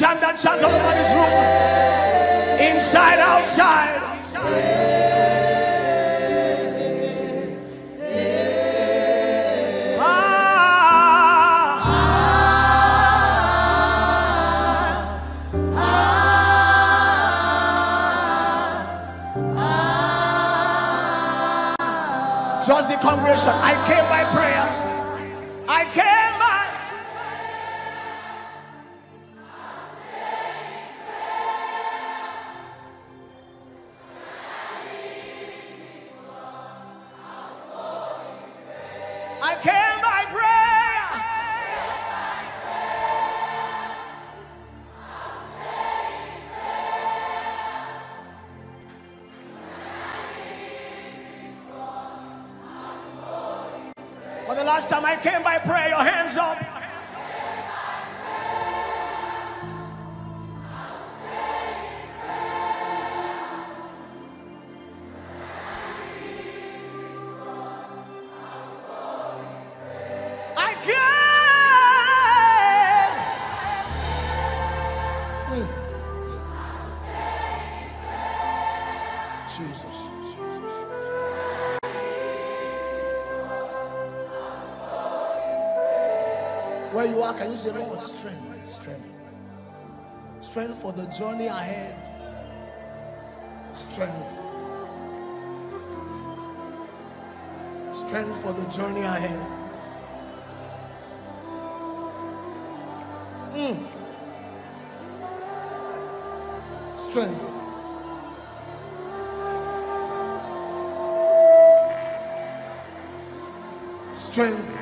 that chant all over this room. Inside, outside. Just the congregation. I came by prayers. Last time I came by prayer, your hands up. Are, can you say, Lord, strength, strength. Strength for the journey ahead. Strength. Strength for the journey ahead. Mm. Strength. Strength.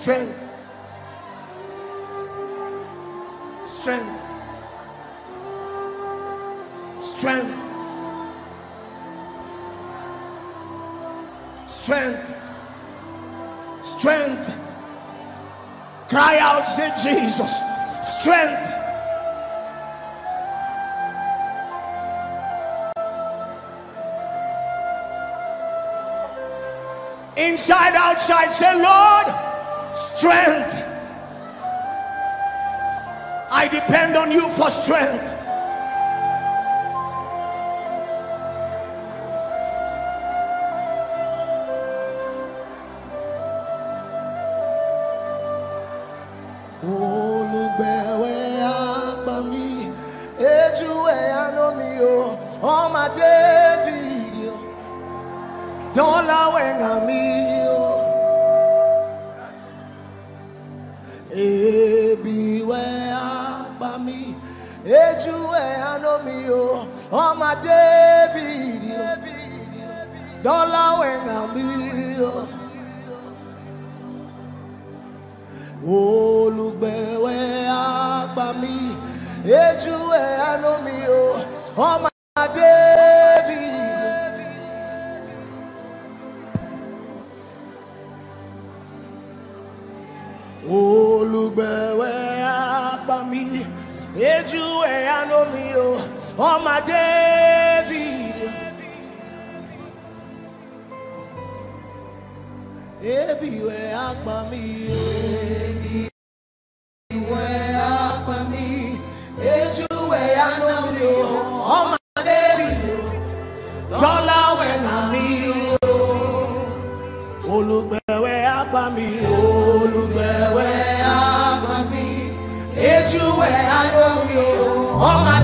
Strength. Strength. Strength. Strength. Strength. Cry out, say Jesus. Strength. Inside, outside, say, Lord, strength. I depend on you for strength. olùgbẹ̀wẹ̀ àgbà mi ejúwẹ̀ mi david mi o ọmọ david o dọ́làwẹ̀ ngà mi o. olùgbẹ̀wẹ̀ àgbà mi ejúwẹ̀ àánú mi o ọmọ david. olùgbẹ̀wẹ̀ ejúwẹ̀ àánú mi o ọmọ david. ebiwẹ̀ àgbà mi o. ejúwẹ̀ àánú mi o. Ọmọ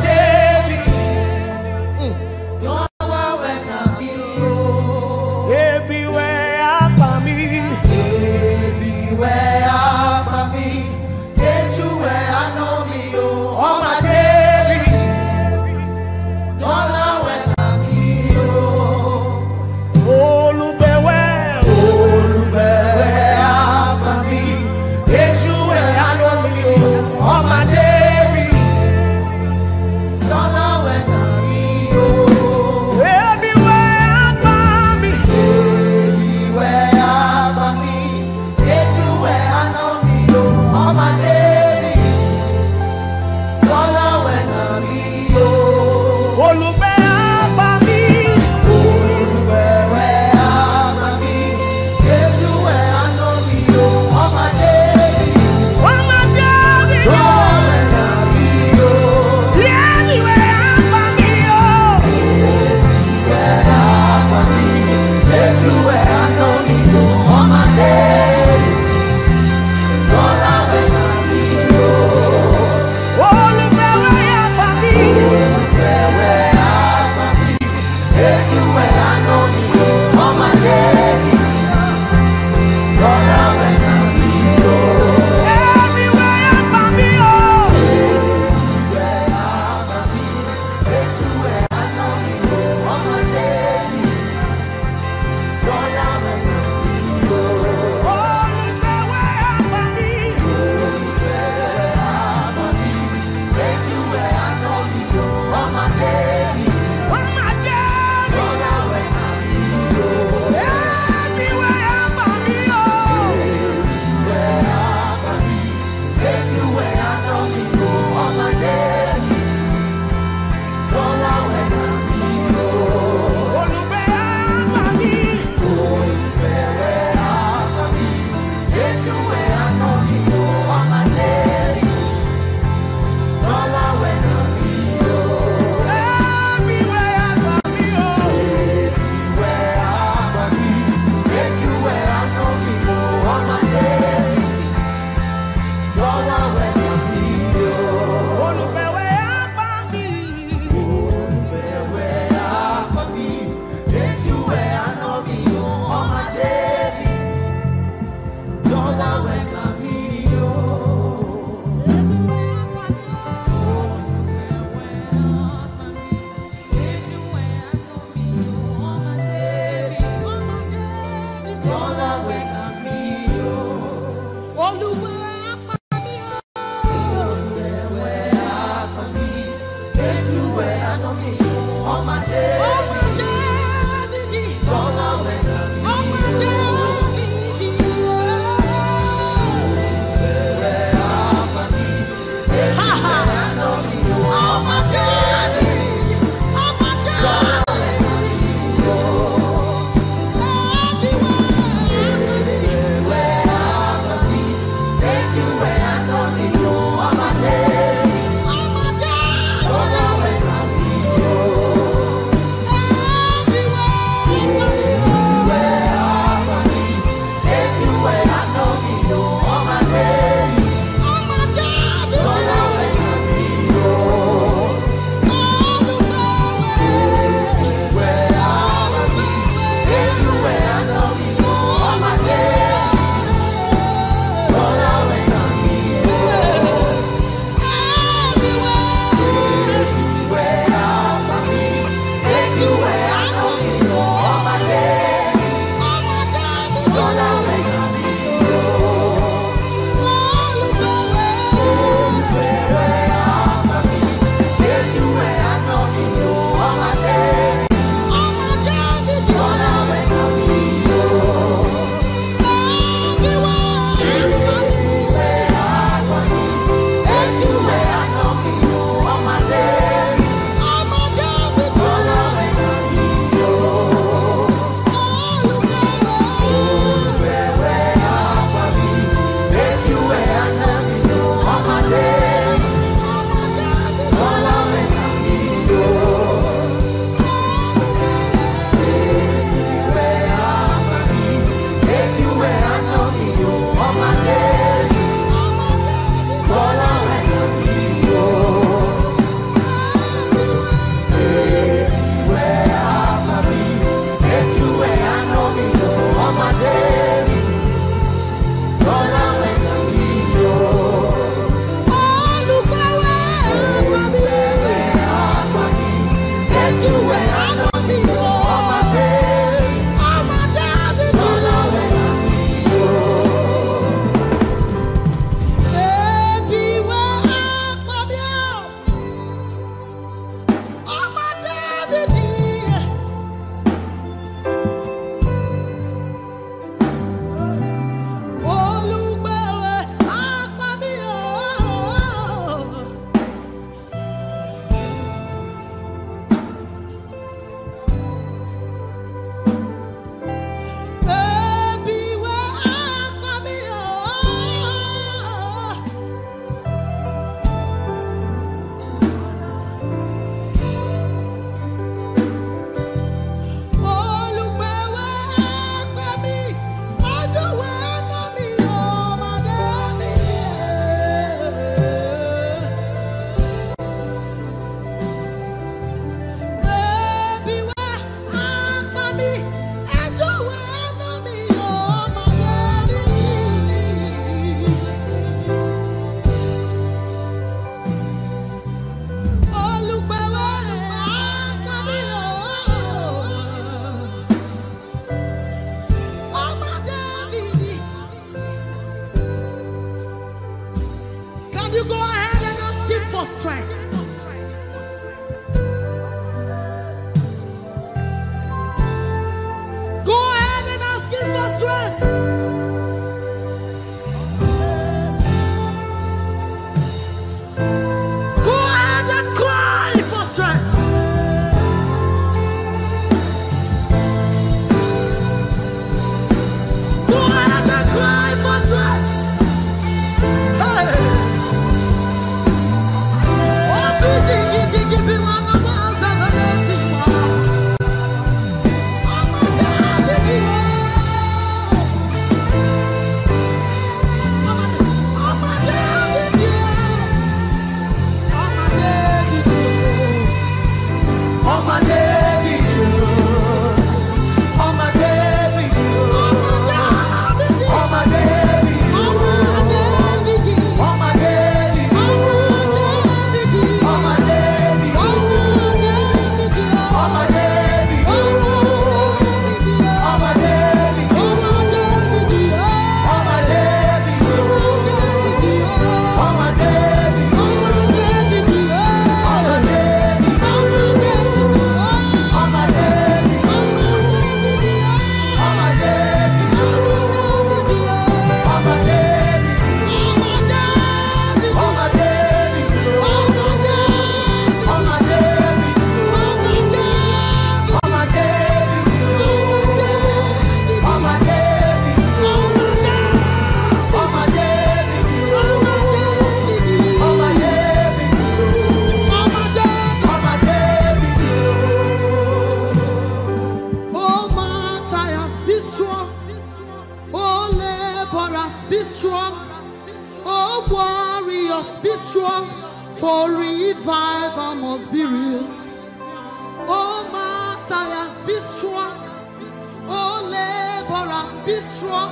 be strong.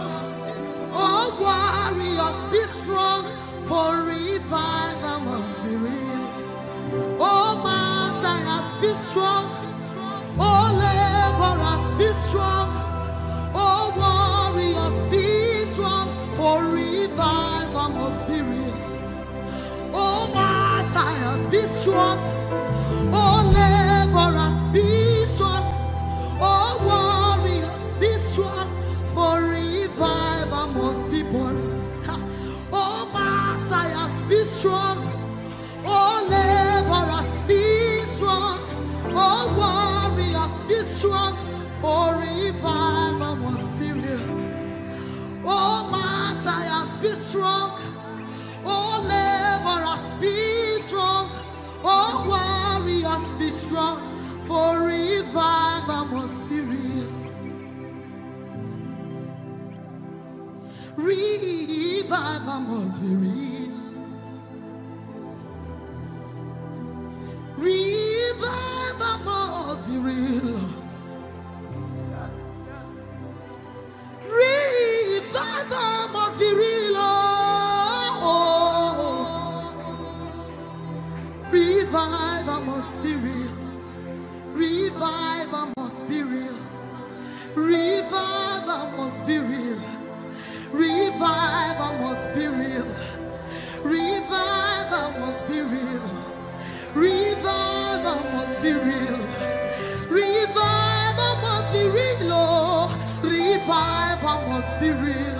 Oh, warriors, be strong. For revival must be real. Oh, Matthias, be strong. Oh, laborers, be strong. Oh, warriors, be strong. For revival must be real. Oh, Matthias, be strong. Be strong. Oh, laborers, be strong. Oh, warriors, be strong. For revival must be real. Oh, Matthias, be strong. Oh, laborers, be strong. Oh, warriors, be strong. For revival must be real. Revival must be real. Revival must be real. Revival must be real. Oh, revival must be real. Revival must be real. Revival must be real. Revival must be real. Revival Revival must be real. Revival must be real. Oh, must be real.